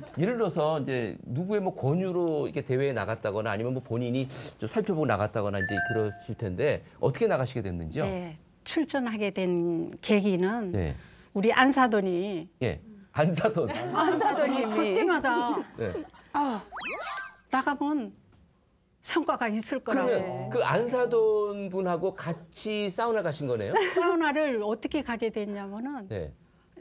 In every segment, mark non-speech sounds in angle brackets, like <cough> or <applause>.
그 예를 들어서 이제 누구의 뭐 권유로 이렇게 대회에 나갔다거나 아니면 뭐 본인이 좀 살펴보고 나갔다거나 이제 그러실 텐데 어떻게 나가시게 됐는지요? 네, 출전하게 된 계기는 네. 우리 안사돈이 예. 안사돈. <laughs> 안사돈이 볼 때마다 네. 아, 나가면 성과가 있을 거라고 그러면 그 안사돈 분하고 같이 사우나 가신 거네요? 사우나를 어떻게 가게 됐냐면은 네.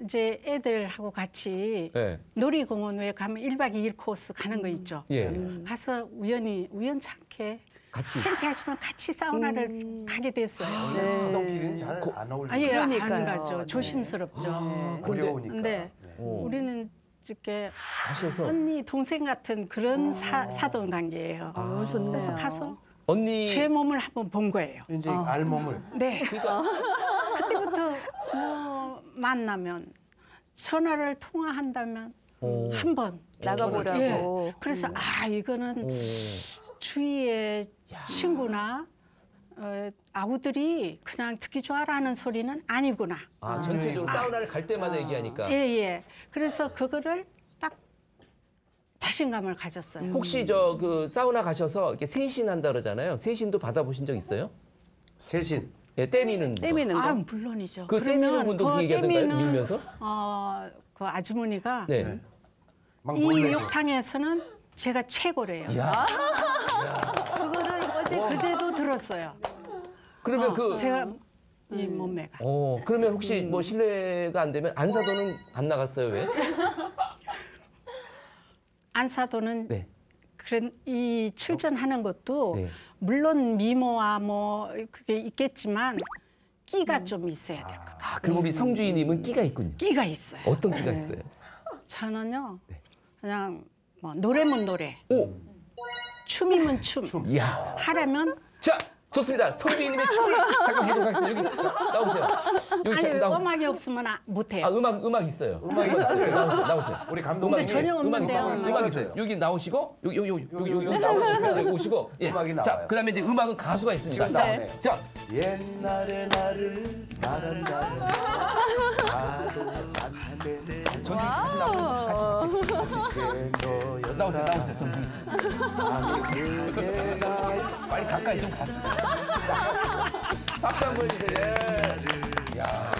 이제 애들하고 같이 네. 놀이공원에 가면 1박 2일 코스 가는 거 있죠. 예. 가서 우연히 우연찮게 같이. 창피하지만 같이 사우나를 가게 됐어요. 원래 사돈끼리는 잘안 어울리는 아예 안 그러니까요. 가죠. 네. 조심스럽죠. 근데- 어려우니까. 네. 어. 우리는 이렇게 가셔서 언니 동생 같은 그런 사, 사돈 관계예요. 아, 좋네요. 그래서 가서 언니 제 몸을 한번 본 거예요. 이제 아. 알몸을 네. 그러니까 <laughs> 그때부터 뭐 만나면 전화를 통화한다면 어. 한 번. 나가보라고. 예. 그래서 아 이거는 어. 주위의 친구나 어, 아우들이 그냥 듣기 좋아라는 소리는 아니구나. 아, 전체적으로 사우나를 갈 때마다 얘기하니까 예 예. 그래서 그거를 딱 자신감을 가졌어요. 혹시 저 그 사우나 가셔서 이렇게 세신 한다 그러잖아요. 세신도 받아보신 적 있어요? 세신 예, 때미는 거. 때미는 아 거. 물론이죠. 그 그러면 분도 그그 얘기하던가요? 밀면서? 어, 그 아주머니가 네. 네. 막 이 놀래죠. 욕탕에서는 제가 최고래요. 야. 그거를 어제 그제도 들었어요. 그러면 어, 그 제가 이 몸매가 어, 그러면 혹시 뭐 실례가 안 되면 안사도는 안 나갔어요, 왜? 안사도는 네. 그런 이 출전하는 것도 네. 물론 미모와 뭐 그게 있겠지만 끼가 좀 있어야 될 것 같아요. 아, 그럼 우리 성주희 님은 끼가 있군요. 끼가 있어요. 어떤 끼가 있어요? 저는요 네. 그냥 뭐 노래면 노래, 오. 춤이면 춤, 이야. 하라면 자, 좋습니다. 성주희 님의 춤을 잠깐 보도록 하겠습니다. 여기 자, 나오세요. 여기 아니 자, 나오세요. 음악이 없으면 아, 못해요. 아, 음악 음악 있어요. 음악 있어요. 나오세요. 나오세요. 우리 감독님 음악 근데 전혀 있어요. 음악 없는데요, 있어요. 음악이. 음악 있어요. 여기 나오시고 여기 여기 여기 여기, 여기 여기 나오시고 여기 오시고 예. 음악이 자, 나와요. 그다음에 이제 음악은 가수가 있습니다. 지금 자, 나오네요. 자, 옛날의 나를 말한다면 나도 <laughs> 나오세요. 나오세요. 아니 그게가 빨리 가까이 좀 가세요. 박수 한번 해주세요. 예. 야.